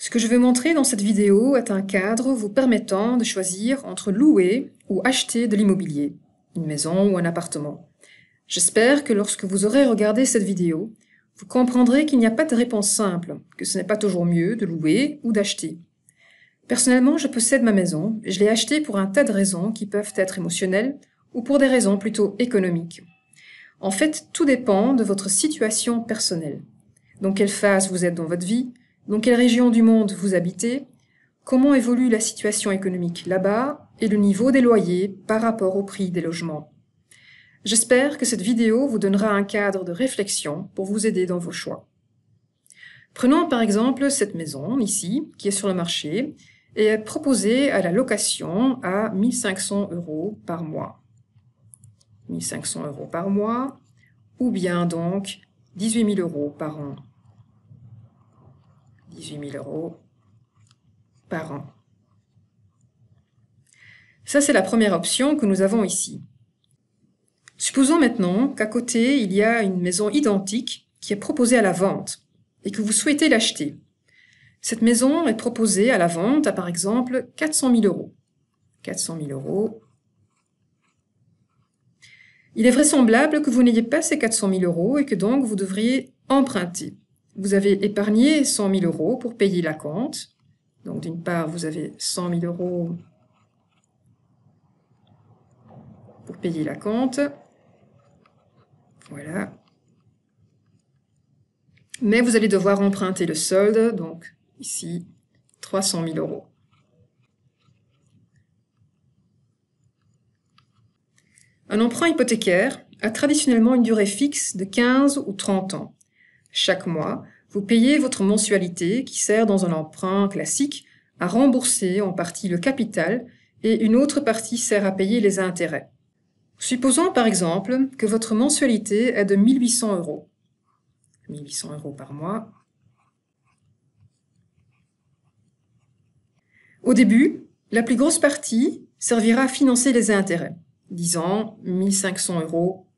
Ce que je vais montrer dans cette vidéo est un cadre vous permettant de choisir entre louer ou acheter de l'immobilier, une maison ou un appartement. J'espère que lorsque vous aurez regardé cette vidéo, vous comprendrez qu'il n'y a pas de réponse simple, que ce n'est pas toujours mieux de louer ou d'acheter. Personnellement, je possède ma maison et je l'ai achetée pour un tas de raisons qui peuvent être émotionnelles ou pour des raisons plutôt économiques. En fait, tout dépend de votre situation personnelle. Dans quelle phase vous êtes dans votre vie, dans quelle région du monde vous habitez, comment évolue la situation économique là-bas et le niveau des loyers par rapport au prix des logements? J'espère que cette vidéo vous donnera un cadre de réflexion pour vous aider dans vos choix. Prenons par exemple cette maison ici, qui est sur le marché, et est proposée à la location à 1500 euros par mois. 1500 euros par mois, ou bien donc 18 000 euros par an. 18 000 euros par an. Ça, c'est la première option que nous avons ici. Supposons maintenant qu'à côté, il y a une maison identique qui est proposée à la vente et que vous souhaitez l'acheter. Cette maison est proposée à la vente à par exemple 400 000 euros. 400 000 euros. Il est vraisemblable que vous n'ayez pas ces 400 000 euros et que donc vous devriez emprunter vous avez épargné 100 000 euros pour payer la compte. Donc d'une part, vous avez 100 000 euros pour payer la compte. Voilà. Mais vous allez devoir emprunter le solde, donc ici, 300 000 euros. Un emprunt hypothécaire a traditionnellement une durée fixe de 15 ou 30 ans. Chaque mois, vous payez votre mensualité qui sert dans un emprunt classique à rembourser en partie le capital et une autre partie sert à payer les intérêts. Supposons par exemple que votre mensualité est de 1800 euros. 1800 euros par mois. Au début, la plus grosse partie servira à financer les intérêts, disons 1500 euros,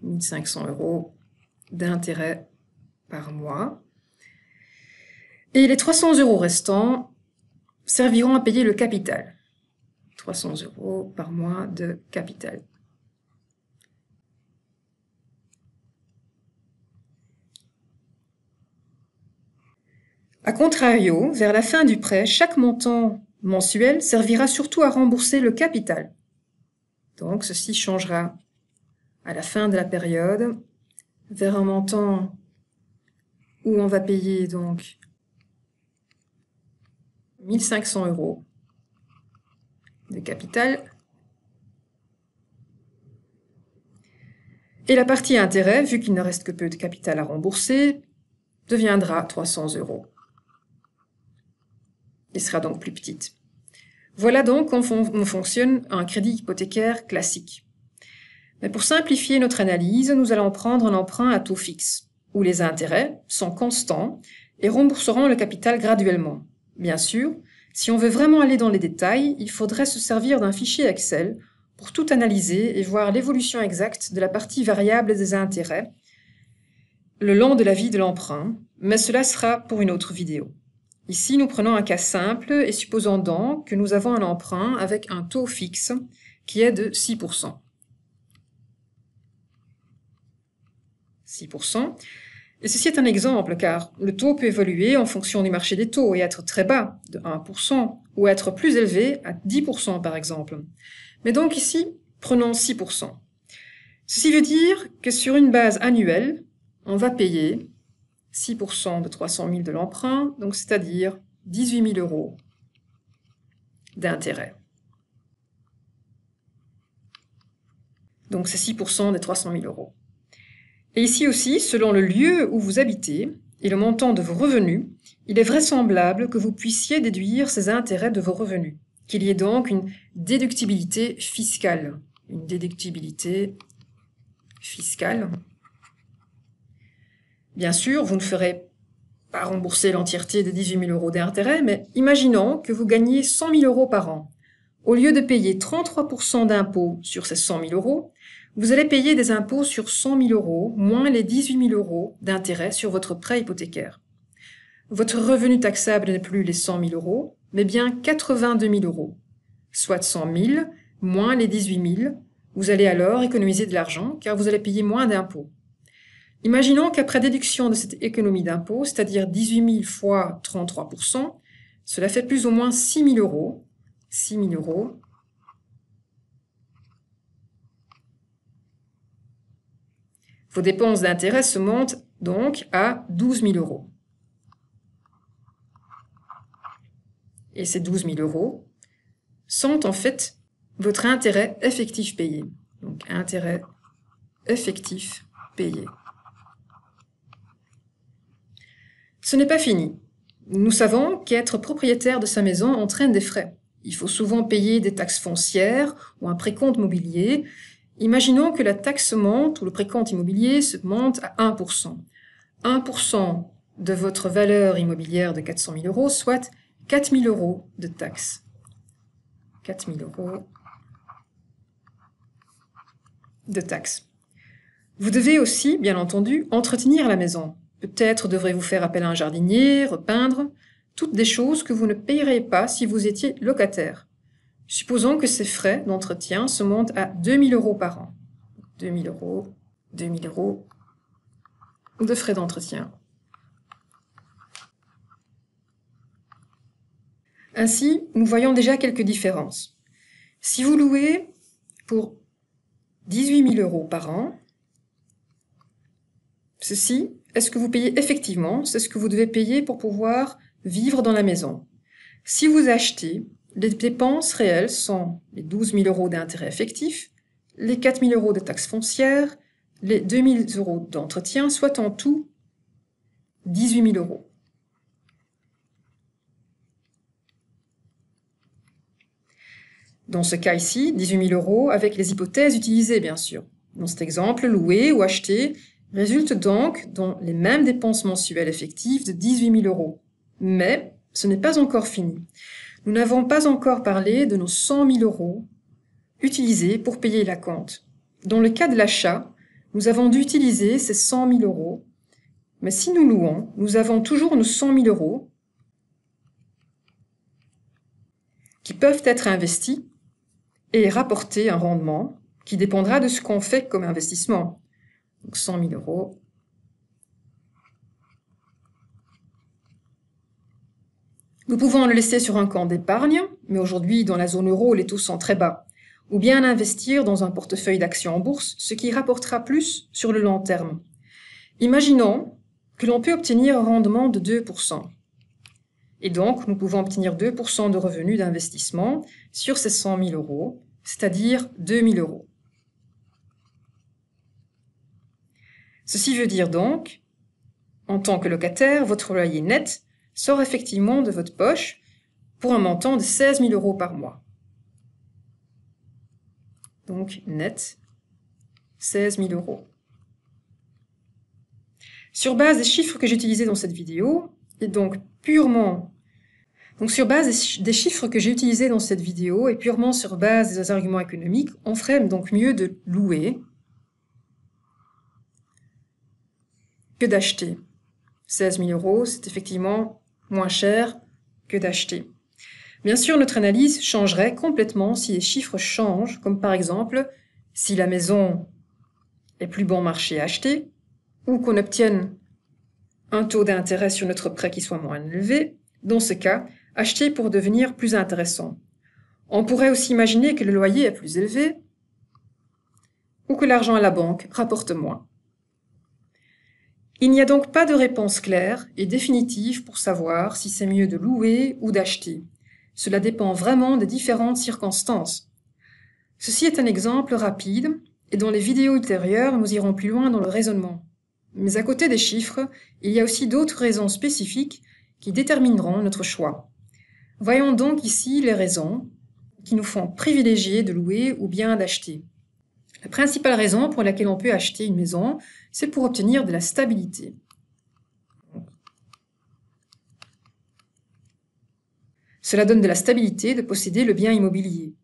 1500 euros d'intérêt par mois. Et les 300 euros restants serviront à payer le capital. 300 euros par mois de capital. A contrario, vers la fin du prêt, chaque montant mensuel servira surtout à rembourser le capital. Donc ceci changera à la fin de la période vers un montant où on va payer donc 1500 euros de capital. Et la partie intérêt, vu qu'il ne reste que peu de capital à rembourser, deviendra 300 euros. Et sera donc plus petite. Voilà donc comment fonctionne un crédit hypothécaire classique. Mais pour simplifier notre analyse, nous allons prendre un emprunt à taux fixe, où les intérêts sont constants et rembourseront le capital graduellement. Bien sûr, si on veut vraiment aller dans les détails, il faudrait se servir d'un fichier Excel pour tout analyser et voir l'évolution exacte de la partie variable des intérêts le long de la vie de l'emprunt, mais cela sera pour une autre vidéo. Ici, nous prenons un cas simple et supposons donc que nous avons un emprunt avec un taux fixe qui est de 6%. 6%. Et ceci est un exemple car le taux peut évoluer en fonction du marché des taux et être très bas, de 1%, ou être plus élevé, à 10% par exemple. Mais donc ici, prenons 6%. Ceci veut dire que sur une base annuelle, on va payer 6% de 300 000 de l'emprunt, donc c'est-à-dire 18 000 euros d'intérêt. Donc c'est 6% des 300 000 euros. Et ici aussi, selon le lieu où vous habitez et le montant de vos revenus, il est vraisemblable que vous puissiez déduire ces intérêts de vos revenus, qu'il y ait donc une déductibilité fiscale. Une déductibilité fiscale. Bien sûr, vous ne ferez pas rembourser l'entièreté des 18 000 euros d'intérêts, mais imaginons que vous gagnez 100 000 euros par an. Au lieu de payer 33% d'impôts sur ces 100 000 euros, vous allez payer des impôts sur 100 000 euros, moins les 18 000 euros d'intérêt sur votre prêt hypothécaire. votre revenu taxable n'est plus les 100 000 euros, mais bien 82 000 euros, soit 100 000 moins les 18 000. Vous allez alors économiser de l'argent car vous allez payer moins d'impôts. Imaginons qu'après déduction de cette économie d'impôts, c'est-à-dire 18 000 fois 33% cela fait plus ou moins 6 000 euros. 6 000 euros. Vos dépenses d'intérêt se montent donc à 12 000 euros. Et ces 12 000 euros sont en fait votre intérêt effectif payé. Donc intérêt effectif payé. Ce n'est pas fini. Nous savons qu'être propriétaire de sa maison entraîne des frais. Il faut souvent payer des taxes foncières ou un précompte mobilier. Imaginons que la taxe monte ou le précompte immobilier se monte à 1%. 1% de votre valeur immobilière de 400 000 euros, soit 4 000 euros de taxes. 4 000 euros de taxes. Vous devez aussi, bien entendu, entretenir la maison. Peut-être devrez-vous faire appel à un jardinier, repeindre, toutes des choses que vous ne payerez pas si vous étiez locataire. Supposons que ces frais d'entretien se montent à 2000 euros par an. 2000 euros, 2000 euros de frais d'entretien. Ainsi, nous voyons déjà quelques différences. Si vous louez pour 18 000 euros par an, ceci est-ce que vous payez effectivement? C'est ce que vous devez payer pour pouvoir vivre dans la maison. Si vous achetez, les dépenses réelles sont les 12 000 euros d'intérêt effectif, les 4 000 euros de taxes foncières, les 2 000 euros d'entretien, soit en tout 18 000 euros. Dans ce cas ici, 18 000 euros avec les hypothèses utilisées, bien sûr. Dans cet exemple, louer ou acheter résulte donc dans les mêmes dépenses mensuelles effectives de 18 000 euros. Mais ce n'est pas encore fini. Nous n'avons pas encore parlé de nos 100 000 euros utilisés pour payer la compte. Dans le cas de l'achat, nous avons dû utiliser ces 100 000 euros. Mais si nous louons, nous avons toujours nos 100 000 euros qui peuvent être investis et rapporter un rendement qui dépendra de ce qu'on fait comme investissement donc 100 000 euros. Nous pouvons le laisser sur un compte d'épargne, mais aujourd'hui, dans la zone euro, les taux sont très bas, ou bien investir dans un portefeuille d'actions en bourse, ce qui rapportera plus sur le long terme. Imaginons que l'on peut obtenir un rendement de 2%. Et donc, nous pouvons obtenir 2% de revenus d'investissement sur ces 100 000 euros, c'est-à-dire 2 000 euros. Ceci veut dire donc, en tant que locataire, votre loyer net sort effectivement de votre poche pour un montant de 16 000 euros par mois. Donc net, 16 000 euros. Sur base des chiffres que j'ai utilisés dans cette vidéo, et donc purement donc sur base des chiffres que j'ai utilisés dans cette vidéo et purement sur base des arguments économiques, on ferait donc mieux de louer que d'acheter. 16 000 euros, c'est effectivement moins cher que d'acheter. Bien sûr, notre analyse changerait complètement si les chiffres changent, comme par exemple si la maison est plus bon marché à ou qu'on obtienne un taux d'intérêt sur notre prêt qui soit moins élevé. Dans ce cas, acheter pour devenir plus intéressant. On pourrait aussi imaginer que le loyer est plus élevé, ou que l'argent à la banque rapporte moins. Il n'y a donc pas de réponse claire et définitive pour savoir si c'est mieux de louer ou d'acheter. Cela dépend vraiment des différentes circonstances. Ceci est un exemple rapide, et dans les vidéos ultérieures, nous irons plus loin dans le raisonnement. Mais à côté des chiffres, il y a aussi d'autres raisons spécifiques qui détermineront notre choix. Voyons donc ici les raisons qui nous font privilégier de louer ou bien d'acheter. La principale raison pour laquelle on peut acheter une maison, c'est pour obtenir de la stabilité. Cela donne de la stabilité de posséder le bien immobilier.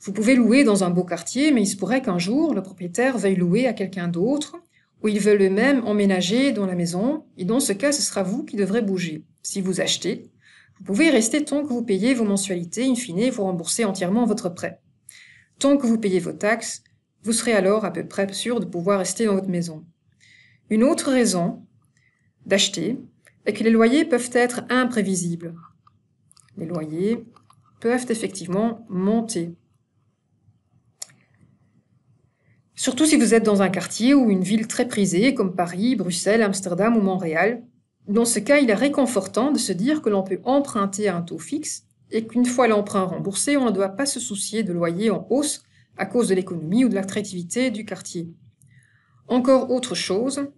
Vous pouvez louer dans un beau quartier, mais il se pourrait qu'un jour le propriétaire veuille louer à quelqu'un d'autre, ou ils veulent eux-mêmes emménager dans la maison, et dans ce cas, ce sera vous qui devrez bouger. Si vous achetez, vous pouvez rester tant que vous payez vos mensualités, in fine, vous remboursez entièrement votre prêt. Tant que vous payez vos taxes, vous serez alors à peu près sûr de pouvoir rester dans votre maison. Une autre raison d'acheter est que les loyers peuvent être imprévisibles. Les loyers peuvent effectivement monter. Surtout si vous êtes dans un quartier ou une ville très prisée comme Paris, Bruxelles, Amsterdam ou Montréal. Dans ce cas, il est réconfortant de se dire que l'on peut emprunter à un taux fixe et qu'une fois l'emprunt remboursé, on ne doit pas se soucier de loyer en hausse à cause de l'économie ou de l'attractivité du quartier. Encore autre chose,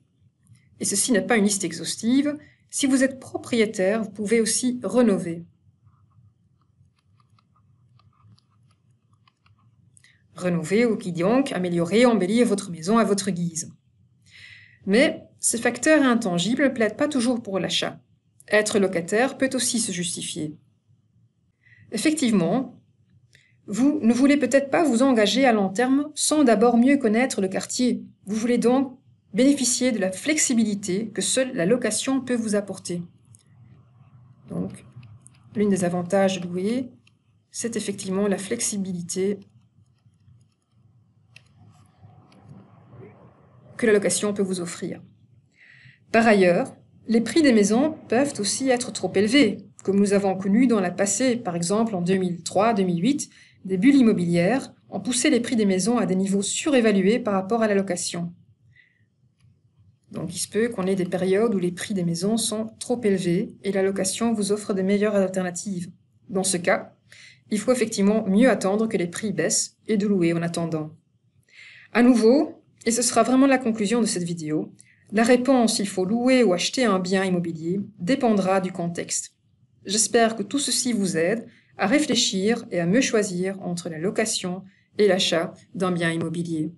et ceci n'est pas une liste exhaustive, si vous êtes propriétaire, vous pouvez aussi rénover. Rénover ou qui donc améliorer, embellir votre maison à votre guise. Mais ces facteurs intangibles ne plaident pas toujours pour l'achat. Être locataire peut aussi se justifier. Effectivement, vous ne voulez peut-être pas vous engager à long terme sans d'abord mieux connaître le quartier. Vous voulez donc bénéficier de la flexibilité que seule la location peut vous apporter. Donc, l'une des avantages louer, c'est effectivement la flexibilité que la location peut vous offrir. Par ailleurs, les prix des maisons peuvent aussi être trop élevés, comme nous avons connu dans la passée, par exemple en 2003-2008, des bulles immobilières ont poussé les prix des maisons à des niveaux surévalués par rapport à la location. Donc il se peut qu'on ait des périodes où les prix des maisons sont trop élevés et la location vous offre de meilleures alternatives. Dans ce cas, il faut effectivement mieux attendre que les prix baissent et de louer en attendant. À nouveau, et ce sera vraiment la conclusion de cette vidéo, la réponse il faut louer ou acheter un bien immobilier dépendra du contexte. J'espère que tout ceci vous aide à réfléchir et à mieux choisir entre la location et l'achat d'un bien immobilier.